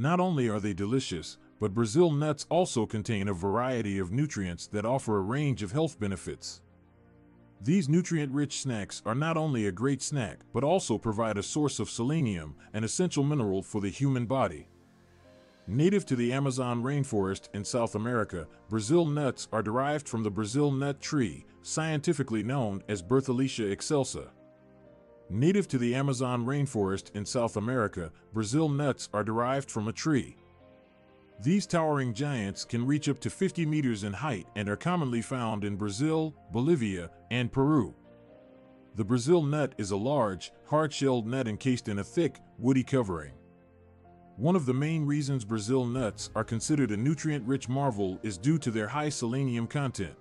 Not only are they delicious, but Brazil nuts also contain a variety of nutrients that offer a range of health benefits. These nutrient-rich snacks are not only a great snack, but also provide a source of selenium, an essential mineral for the human body. Native to the Amazon rainforest in South America, Brazil nuts are derived from the Brazil nut tree, scientifically known as Bertholletia excelsa. Native to the Amazon rainforest in South America, Brazil nuts are derived from a tree. These towering giants can reach up to 50 meters in height and are commonly found in Brazil, Bolivia, and Peru. The Brazil nut is a large, hard-shelled nut encased in a thick, woody covering. One of the main reasons Brazil nuts are considered a nutrient-rich marvel is due to their high selenium content.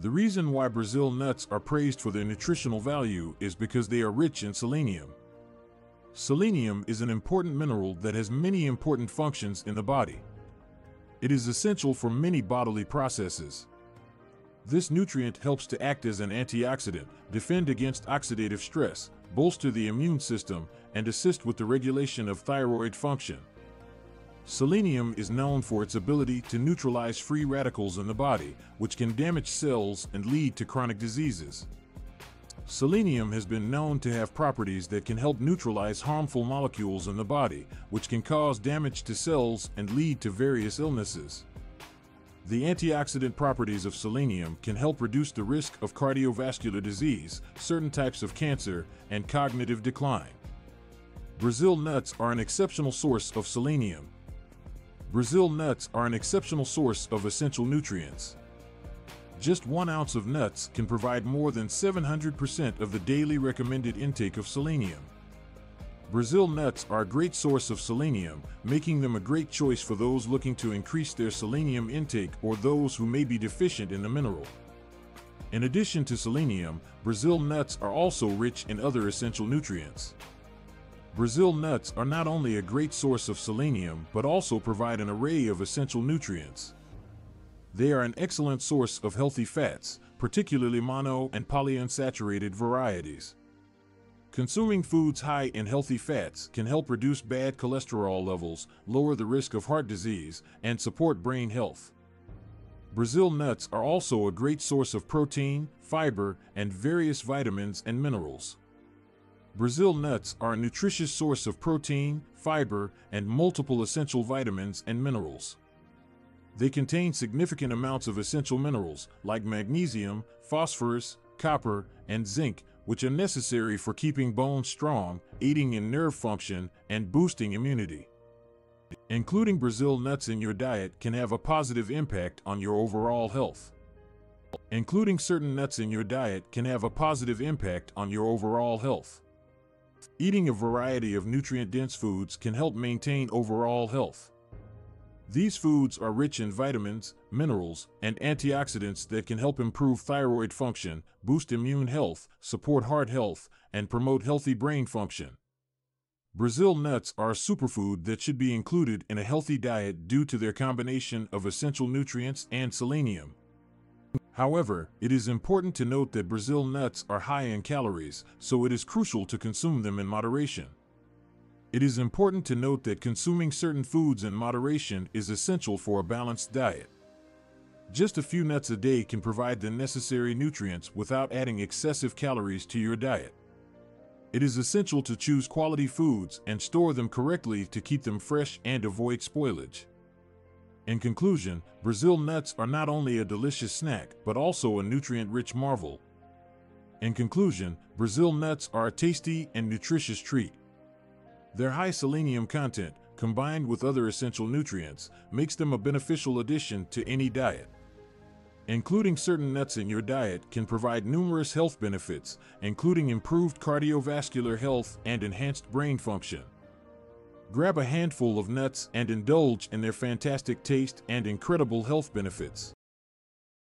The reason why Brazil nuts are praised for their nutritional value is because they are rich in selenium. Selenium is an important mineral that has many important functions in the body. It is essential for many bodily processes. This nutrient helps to act as an antioxidant, defend against oxidative stress, bolster the immune system, and assist with the regulation of thyroid function. Selenium is known for its ability to neutralize free radicals in the body, which can damage cells and lead to chronic diseases. Selenium has been known to have properties that can help neutralize harmful molecules in the body, which can cause damage to cells and lead to various illnesses. The antioxidant properties of selenium can help reduce the risk of cardiovascular disease, certain types of cancer, and cognitive decline. Brazil nuts are an exceptional source of selenium. Brazil nuts are an exceptional source of essential nutrients. Just one ounce of nuts can provide more than 700% of the daily recommended intake of selenium. Brazil nuts are a great source of selenium, making them a great choice for those looking to increase their selenium intake or those who may be deficient in the mineral. In addition to selenium, Brazil nuts are also rich in other essential nutrients. Brazil nuts are not only a great source of selenium but also provide an array of essential nutrients. They are an excellent source of healthy fats, particularly mono and polyunsaturated varieties. Consuming foods high in healthy fats can help reduce bad cholesterol levels, lower the risk of heart disease, and support brain health. Brazil nuts are also a great source of protein, fiber, and various vitamins and minerals. Brazil nuts are a nutritious source of protein, fiber, and multiple essential vitamins and minerals. They contain significant amounts of essential minerals like magnesium, phosphorus, copper, and zinc, which are necessary for keeping bones strong, aiding in nerve function, and boosting immunity. Including Brazil nuts in your diet can have a positive impact on your overall health. Including certain nuts in your diet can have a positive impact on your overall health. Eating a variety of nutrient-dense foods can help maintain overall health. These foods are rich in vitamins, minerals, and antioxidants that can help improve thyroid function, boost immune health, support heart health, and promote healthy brain function. Brazil nuts are a superfood that should be included in a healthy diet due to their combination of essential nutrients and selenium. However, it is important to note that Brazil nuts are high in calories, so it is crucial to consume them in moderation. It is important to note that consuming certain foods in moderation is essential for a balanced diet. Just a few nuts a day can provide the necessary nutrients without adding excessive calories to your diet. It is essential to choose quality foods and store them correctly to keep them fresh and avoid spoilage. In conclusion, Brazil nuts are not only a delicious snack, but also a nutrient-rich marvel. In conclusion, Brazil nuts are a tasty and nutritious treat. Their high selenium content, combined with other essential nutrients, makes them a beneficial addition to any diet. Including certain nuts in your diet can provide numerous health benefits, including improved cardiovascular health and enhanced brain function. Grab a handful of nuts and indulge in their fantastic taste and incredible health benefits.